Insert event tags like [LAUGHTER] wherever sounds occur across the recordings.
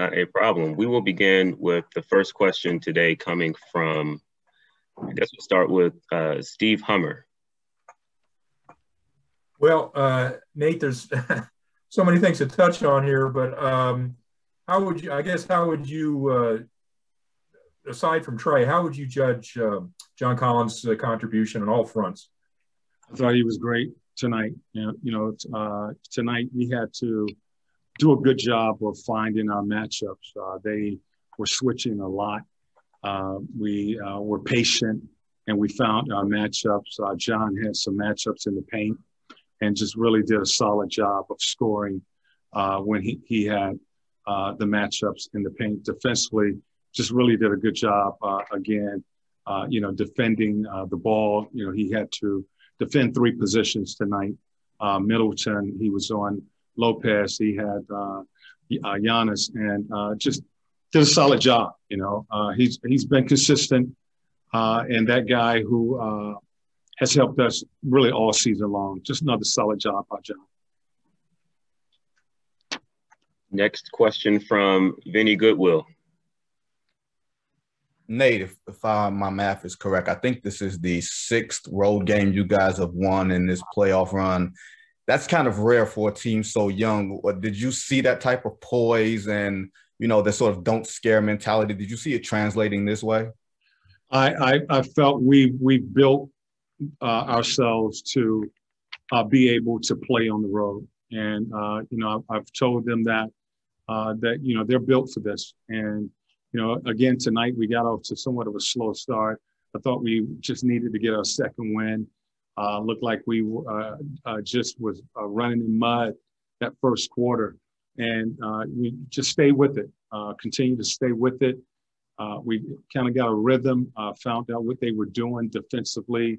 Not a problem. We will begin with the first question today coming from, I guess we'll start with uh, Steve Hummer. Well, uh, Nate, there's [LAUGHS] so many things to touch on here, but um, how would you, I guess, how would you, uh, aside from Trey, how would you judge uh, John Collins' uh, contribution on all fronts? I thought he was great tonight. You know, you know uh, tonight we had to do a good job of finding our matchups. Uh, they were switching a lot. Uh, we uh, were patient and we found our matchups. Uh, John had some matchups in the paint and just really did a solid job of scoring uh, when he, he had the matchups in the paint. Defensively, just really did a good job again. you know, defending the ball. You know, he had to defend three positions tonight. Uh, Middleton, he was on Lopez, he had uh, uh, Giannis, and uh, just did a solid job. You know, uh, he's he's been consistent, uh, and that guy who uh, has helped us really all season long. Just another solid job by John. Next question from Vinny Goodwill. Nate, if, if I, my math is correct, I think this is the sixth road game you guys have won in this playoff run. That's kind of rare for a team so young. Did you see that type of poise and you know the sort of don't scare mentality? Did you see it translating this way? I I, I felt we we built uh, ourselves to uh, be able to play on the road, and uh, you know I've, I've told them that uh, that you know they're built for this, and you know, again, tonight we got off to somewhat of a slow start. I thought we just needed to get our second win. Uh, looked like we uh, uh, just was uh, running in mud that first quarter, and uh, we just stay with it. Uh, continue to stay with it. we kind of got a rhythm. found out what they were doing defensively.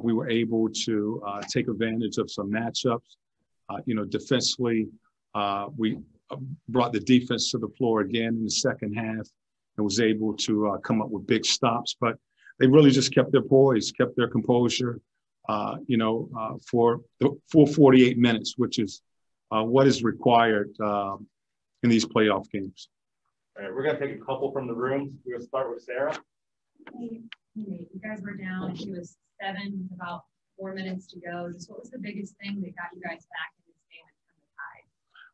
we were able to take advantage of some matchups. you know, defensively, we brought the defense to the floor again in the second half and was able to come up with big stops. But they really just kept their poise, kept their composure, uh, you know, uh, for the full 48 minutes, which is uh, what is required um, in these playoff games. All right, we're going to take a couple from the room. We're going to start with Sarah. Hey, you guys were down she was seven with about four minutes to go. Just what was the biggest thing that got you guys back in this game? and the tide?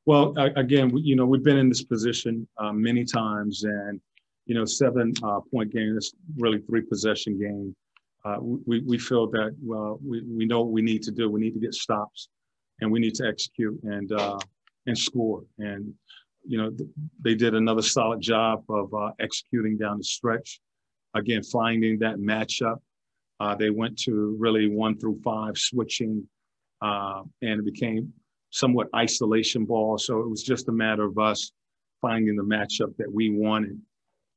well, again, you know, we've been in this position uh, many times, and you know, seven uh, point game is really three possession game. Uh, we, we feel that well, we, we know what we need to do. We need to get stops, and we need to execute and uh, and score. And you know, th- they did another solid job of uh, executing down the stretch. Again, finding that matchup. Uh, they went to really one through five switching, and it became somewhat isolation ball. So it was just a matter of us finding the matchup that we wanted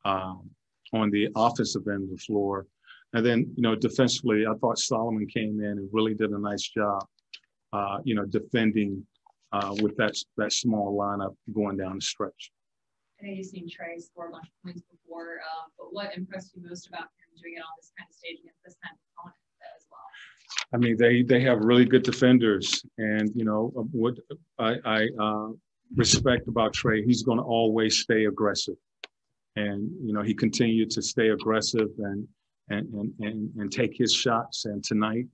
um, on the offensive end of the floor. And then, you know, defensively, I thought Solomon came in and really did a nice job, uh, you know, defending uh, with that that small lineup going down the stretch. I know you've seen Trey score a bunch of points before, uh, but what impressed you most about him doing it on this kind of stage against this kind of opponent? As well? I mean, they they have really good defenders, and you know uh, what I, I uh, respect about Trey. He's going to always stay aggressive, and you know he continued to stay aggressive and and and and, and take his shots. And tonight,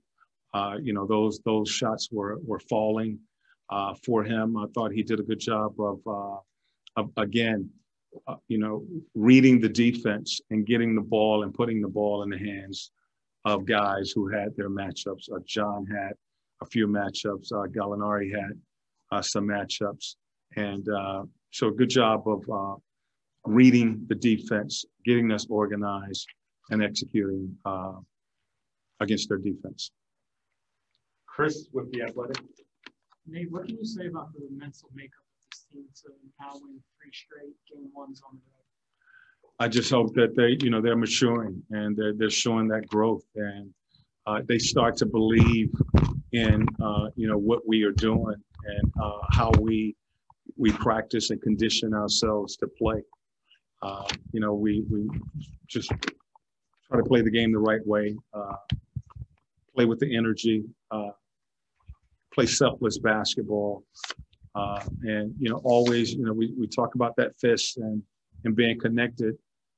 uh, you know those those shots were were falling uh, for him. I thought he did a good job of, uh, of again. Uh, you know, reading the defense and getting the ball and putting the ball in the hands of guys who had their matchups. Uh, John had a few matchups. Uh, Gallinari had some matchups. And so a good job of reading the defense, getting us organized, and executing uh, against their defense. Chris with the Athletic. Nate, what can you say about the mental makeup of this team to now win three straight game ones on the road? I just hope that they, you know, they're maturing and they're, they're showing that growth and uh, they start to believe in, uh, you know, what we are doing and uh, how we we practice and condition ourselves to play. Uh, you know, we we just try to play the game the right way, uh, play with the energy, uh, play selfless basketball, Uh, and, you know, always, you know, we, we talk about that fist and, and being connected.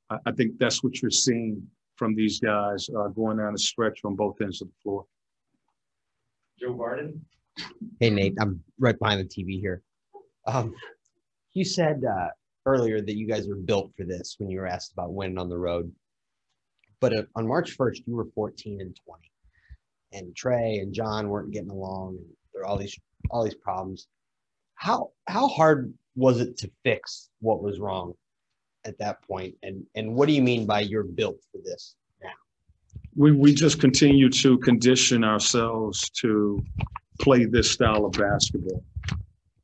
I, I think that's what you're seeing from these guys uh, going down the stretch on both ends of the floor. Joe Barden? Hey, Nate, I'm right behind the TV here. Um, you said uh, earlier that you guys were built for this when you were asked about winning on the road. But uh, on March 1st, you were 14 and 20, and Trey and John weren't getting along, and there were all these all these problems. How how hard was it to fix what was wrong at that point? And and what do you mean by you're built for this now? We, we just continue to condition ourselves to play this style of basketball.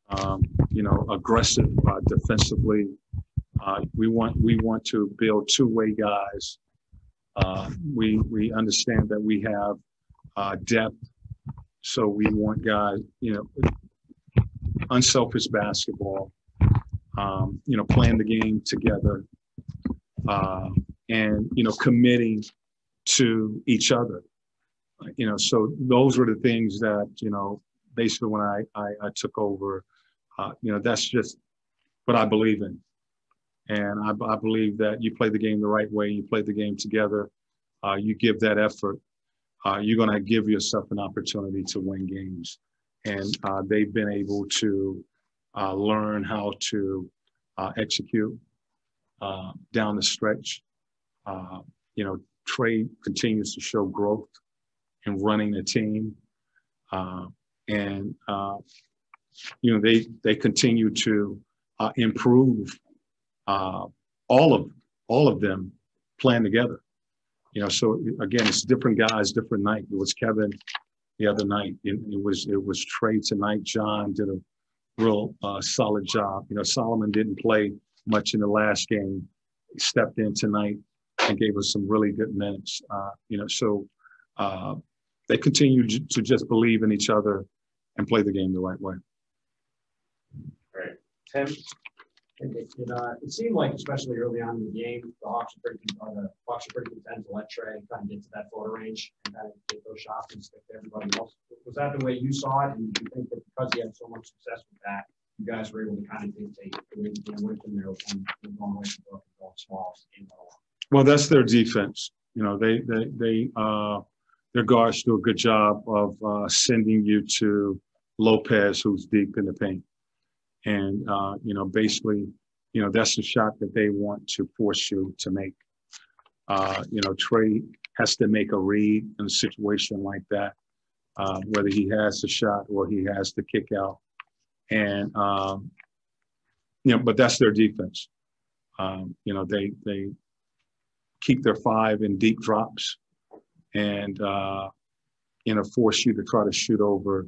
Um, you know, aggressive uh, defensively. Uh, we want we want to build two-way guys. Uh, we we understand that we have uh, depth, so we want guys. You know, unselfish basketball. Um, you know, playing the game together, uh, and you know, committing to each other. You know, so those were the things that you know. Basically, when I I, I took over, uh, you know, that's just what I believe in. And I, I, believe that you play the game the right way, you play the game together, uh, you give that effort, uh, you're going to give yourself an opportunity to win games. And uh, they've been able to uh, learn how to uh, execute down the stretch. you know, Trey continues to show growth in running the team. and you know, they they continue to uh, improve uh, all of all of them playing together. You know, so again, it's different guys, different night. It was Kevin the other night. It, it was it was Trey tonight. John did a real uh, solid job. You know, Solomon didn't play much in the last game. He stepped in tonight and gave us some really good minutes. Uh, you know, so uh, they continue to just believe in each other and play the game the right way. Tim? It, it, uh, it, seemed like, especially early on in the game, the Hawks are pretty, or the Hawks are pretty content to let Trey kind of get to that floater range and kind of get those shots and stick to everybody else. Was that the way you saw it? And you think that because he had so much success with that, you guys were able to kind of dictate the way from there going away from small? Well, that's their defense. You know, they they they uh, their guards do a good job of uh, sending you to Lopez, who's deep in the paint. And, uh, you know, basically, you know, that's the shot that they want to force you to make. Uh, you know, Trey has to make a read in a situation like that, uh, whether he has the shot or he has to kick out. And, um, you know, but that's their defense. Um, you know, they, they keep their five in deep drops and, uh, you know, force you to try to shoot over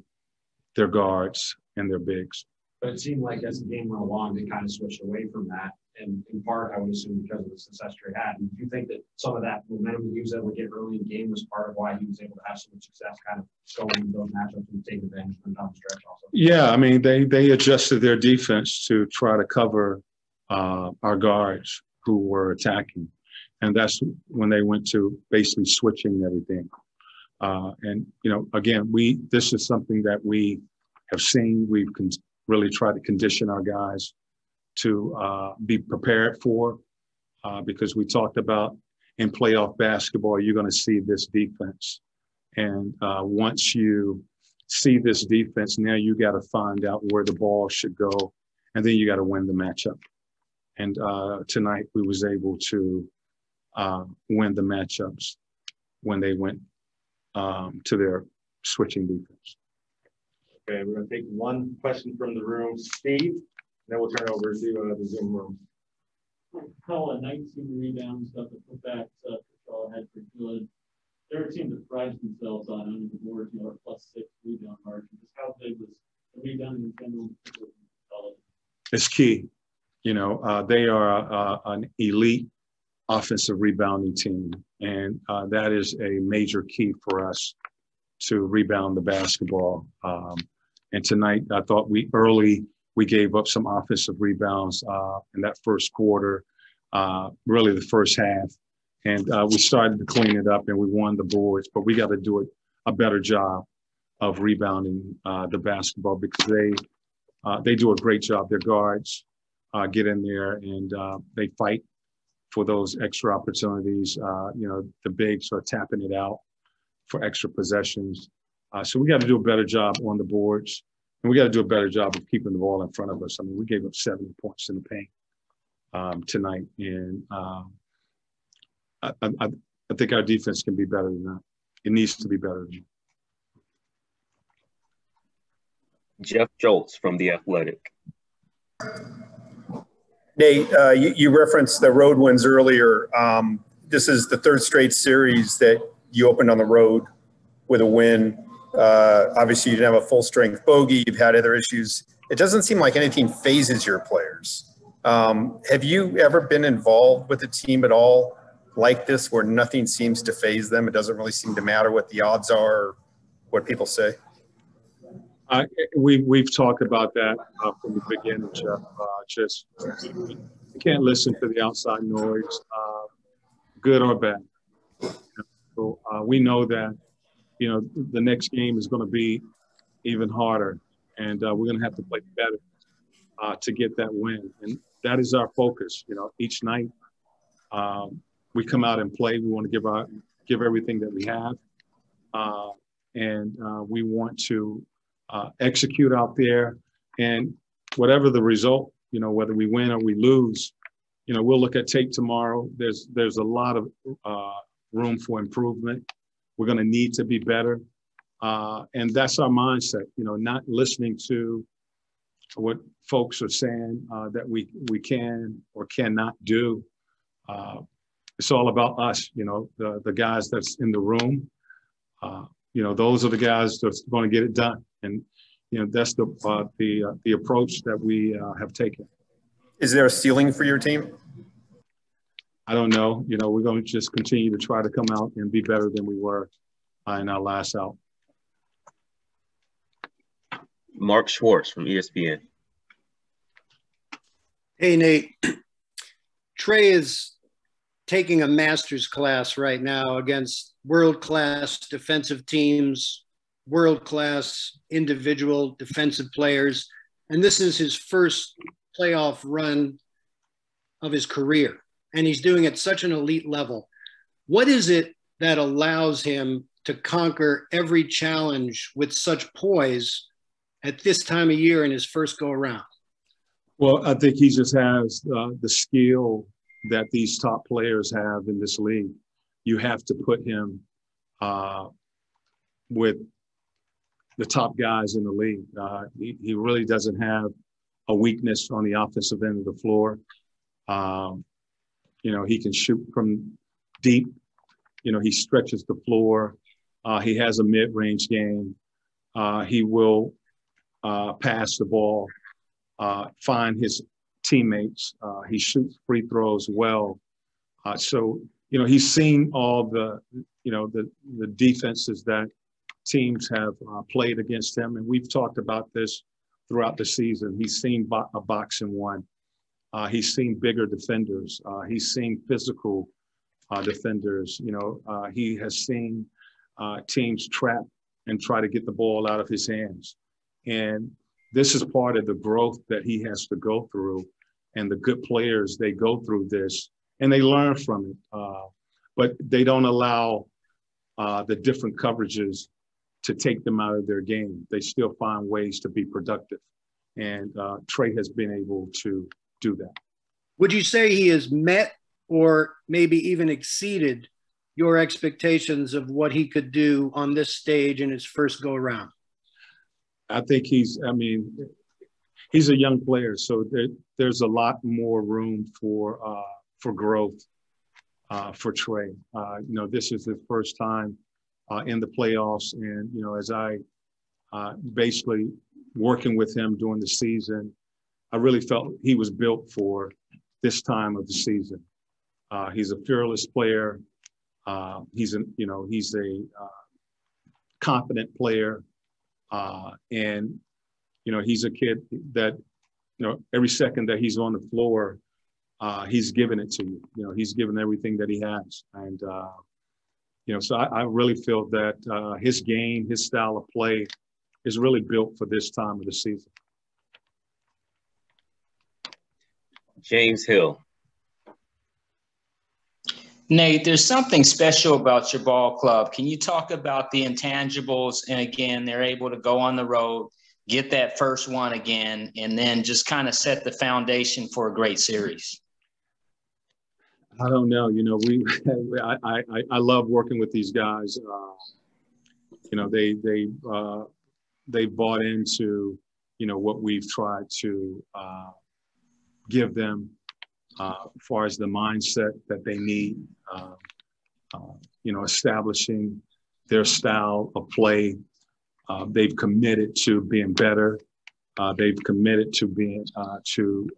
their guards and their bigs. But it seemed like as the game went along, they kind of switched away from that. And in part, I would assume because of the success Trey had. And do you think that some of that momentum he was able to get early in the game was part of why he was able to have so much success kind of going into those matchups and take advantage of them down the stretch also? Yeah, I mean, they they adjusted their defense to try to cover uh, our guards who were attacking. And that's when they went to basically switching everything. Uh, and, you know, again, we this is something that we have seen. We've con- really try to condition our guys to uh, be prepared for uh, because we talked about in playoff basketball, you're going to see this defense. And uh, once you see this defense, now you got to find out where the ball should go, and then you got to win the matchup. And uh, tonight we was able to uh, win the matchups when they went um, to their switching defense. Okay, we're going to take one question from the room. Steve, and then we'll turn it over to uh, the Zoom room. Colin, 19 rebounds, got the putbacks uh, Charlotte had for good. They're a team that prides themselves on under the board, you know, plus six rebound margin. Just how big was the rebounding in general? It's key. You know, uh, they are uh, an elite offensive rebounding team, and uh, that is a major key for us to rebound the basketball. Um, and tonight, I thought we early we gave up some offensive rebounds uh, in that first quarter, uh, really the first half, and uh, we started to clean it up and we won the boards. But we got to do it a better job of rebounding uh, the basketball because they uh, they do a great job. Their guards uh, get in there and they fight for those extra opportunities. You know, the bigs are tapping it out for extra possessions. Uh, so we got to do a better job on the boards, and we got to do a better job of keeping the ball in front of us. I mean, we gave up 70 points in the paint um, tonight, and um, I, I, I think our defense can be better than that. It needs to be better than that. Jeff Schultz from The Athletic. Nate, uh, you, you, referenced the road wins earlier. Um, this is the third straight series that you opened on the road with a win. Uh, obviously, you didn't have a full strength bogey. You've had other issues. It doesn't seem like anything phases your players. Um, have you ever been involved with a team at all like this where nothing seems to phase them? It doesn't really seem to matter what the odds are or what people say? Uh, we, we've talked about that uh, from the beginning, Jeff. Uh, just you can't listen to the outside noise, uh, good or bad. So uh, we know that, you know, the next game is going to be even harder, and uh, we're going to have to play better to get that win. And that is our focus. You know, each night um, we come out and play. We want to give our give everything that we have, and we want to uh, execute out there. And whatever the result, you know, whether we win or we lose, you know, we'll look at tape tomorrow. There's there's a lot of uh, room for improvement. We're going to need to be better, uh, and that's our mindset. You know, not listening to what folks are saying uh, that we we can or cannot do. Uh, it's all about us. You know, the the guys that's in the room. Uh, you know, those are the guys that's going to get it done. And, you know, that's the, uh, the, uh, the approach that we have taken. Is there a ceiling for your team? I don't know. You know, we're going to just continue to try to come out and be better than we were uh, in our last out. Mark Schwartz from ESPN. Hey, Nate. [CLEARS THROAT] Trey is taking a master's class right now against world class defensive teams, world class individual defensive players. And this is his first playoff run of his career. And he's doing it such an elite level. What is it that allows him to conquer every challenge with such poise at this time of year in his first go around? Well, I think he just has uh, the skill that these top players have in this league. You have to put him uh, with the top guys in the league. Uh, he, he, really doesn't have a weakness on the offensive end of the floor. Um, you know, he can shoot from deep. You know, he stretches the floor. Uh, he has a mid-range game. Uh, he will uh, pass the ball, uh, find his teammates. Uh, he shoots free throws well. so, you know, he's seen all the, you know, the, the defenses that teams have uh, played against him. And we've talked about this throughout the season. He's seen bo- a box and one. Uh, he's seen bigger defenders. Uh, he's seen physical uh, defenders. You know, uh, he has seen uh, teams trap and try to get the ball out of his hands. And this is part of the growth that he has to go through. And the good players, they go through this and they learn from it. but they don't allow the different coverages to take them out of their game. They still find ways to be productive. And uh, Trey has been able to do that. Would you say he has met or maybe even exceeded your expectations of what he could do on this stage in his first go around? I think he's, I mean, he's a young player, so there, there's a lot more room for uh, for growth uh, for Trey. Uh, you know, this is his first time uh, in the playoffs. And, you know, as I uh, basically working with him during the season, I really felt he was built for this time of the season. Uh, he's a fearless player. Uh, he's a, you know, he's a uh, confident player. Uh, and, you know, he's a kid that, you know, every second that he's on the floor, he's giving it to you. You know, he's given everything that he has. And, you know, so I, I really feel that uh, his game, his style of play is really built for this time of the season. James Hill. Nate, there's something special about your ball club. Can you talk about the intangibles? And again, they're able to go on the road, get that first one again, and then just kind of set the foundation for a great series. I don't know. You know, we [LAUGHS] I I, I love working with these guys. Uh, you know, they they uh, they bought into you know what we've tried to uh, give them uh, as far as the mindset that they need. Uh, uh, you know, establishing their style of play. Uh, they've committed to being better. Uh, they've committed to being uh, to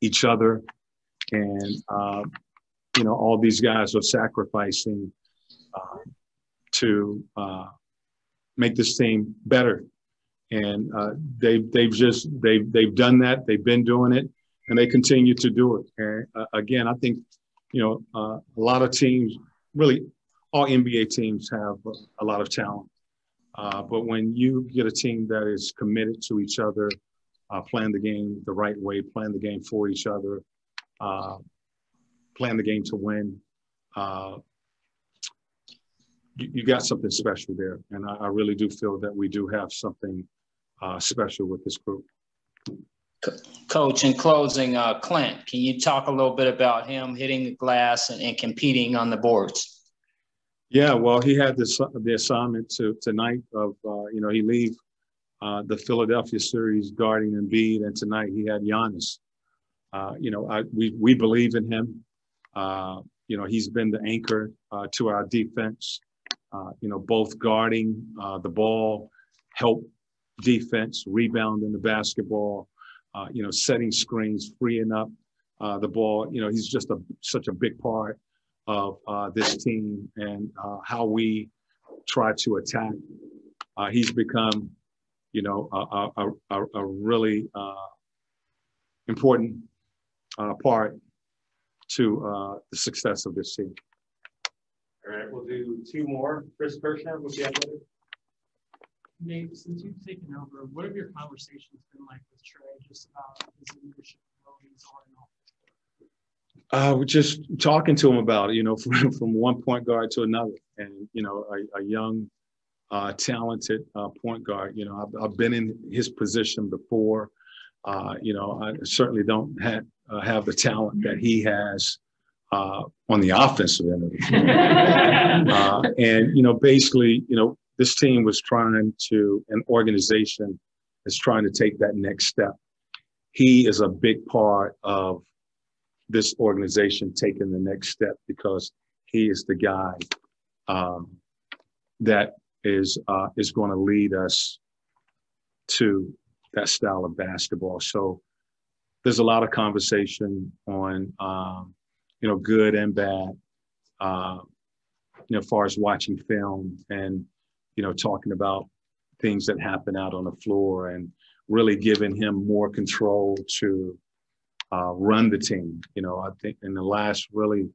each other, and you know, all these guys are sacrificing to make this team better. And they've they've just they've they've done that. They've been doing it and they continue to do it. And uh, again, I think, you know, uh, a lot of teams, really all NBA teams have a lot of talent. Uh, but when you get a team that is committed to each other, uh, playing the game the right way, playing the game for each other, uh, playing the game to win, uh, you, you, got something special there. And I, I, really do feel that we do have something special with this group. Coach, in closing, uh, Clint, can you talk a little bit about him hitting the glass and, and competing on the boards? Yeah, well, he had this the assignment to tonight of uh, you know he leave uh, the Philadelphia series guarding Embiid, and tonight he had Giannis. Uh, you know, I, we we believe in him. Uh, you know, he's been the anchor uh, to our defense. You know, both guarding the ball, help defense, rebounding the basketball uh, you know, setting screens, freeing up uh, the ball. You know, he's just a such a big part of uh, this team and uh, how we try to attack. Uh, he's become, you know, a, a, a, really uh, important part to the success of this team. All right, we'll do two more. Chris Kirschner, with the athletic. Nate, since you've taken over, what have your conversations been like with Trey just about his leadership abilities on and off? Uh, we're just talking to him about it, you know, [LAUGHS] from, from one point guard to another. And, you know, a, a young, uh, talented uh, point guard, you know, I've, I've, been in his position before. Uh, you know, I certainly don't have, uh, have the talent that he has uh, on the offensive end of it. [LAUGHS] and, you know, basically, you know, this team was trying to, an organization is trying to take that next step. He is a big part of this organization taking the next step because he is the guy um, that is uh, is going to lead us to that style of basketball. So there's a lot of conversation on um, you know good and bad, uh, you know, as far as watching film and you know, talking about things that happen out on the floor and really giving him more control to uh, run the team. You know, I think in the last really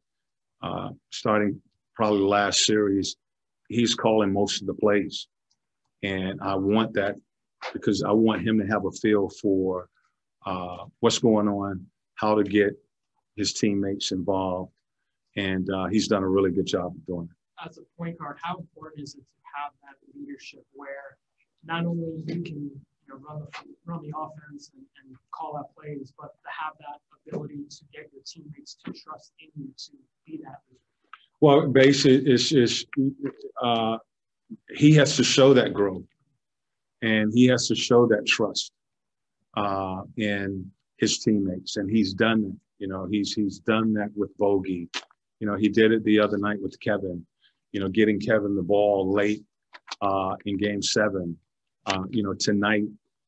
uh, starting probably the last series, he's calling most of the plays. And I want that because I want him to have a feel for uh, what's going on, how to get his teammates involved. And uh, he's done a really good job of doing it. As a point guard, how important is it to have that leadership where not only you can you know, run the run the offense and, and call out plays, but to have that ability to get your teammates to trust in you to be that leader. Well, basically, it's, it's uh, he has to show that growth, and he has to show that trust uh, in his teammates, and he's done. You know, he's he's done that with Bogey. You know, he did it the other night with Kevin you know, getting Kevin the ball late uh, in game seven, uh, you know, tonight,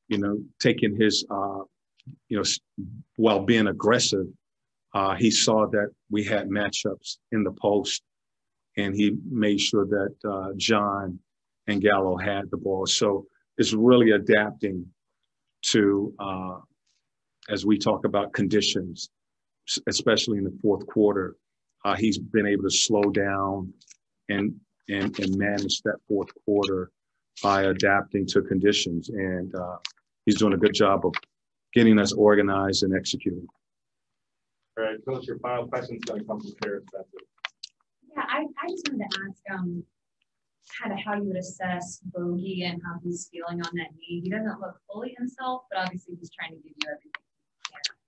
you know, taking his, uh, you know, while being aggressive, uh, he saw that we had matchups in the post and he made sure that uh, John and Gallo had the ball. So it's really adapting to, uh, as we talk about conditions, especially in the fourth quarter, he's been able to slow down and and and manage that fourth quarter by adapting to conditions. And uh, he's doing a good job of getting us organized and executing. All right, Coach, your final question is going to come from Sarah Spencer. Yeah, I, I just wanted to ask, um, kind of how you would assess Bogey and how he's feeling on that knee. He doesn't look fully himself, but obviously he's trying to give you everything.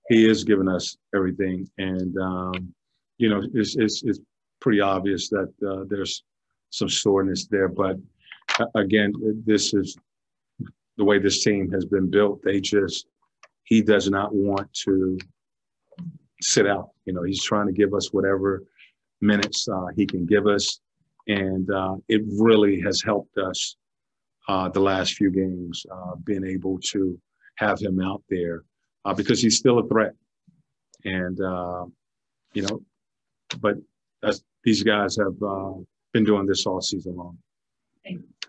he is giving us everything. And, um, you know, it's, it's, it's pretty obvious that uh, there's some soreness there. But uh, again, this is the way this team has been built. They just, he does not want to sit out. You know, he's trying to give us whatever minutes uh, he can give us. And uh, it really has helped us uh, the last few games, uh, being able to have him out there uh, because he's still a threat. And, you know, but that's, these guys have uh, been doing this all season long. Thank you.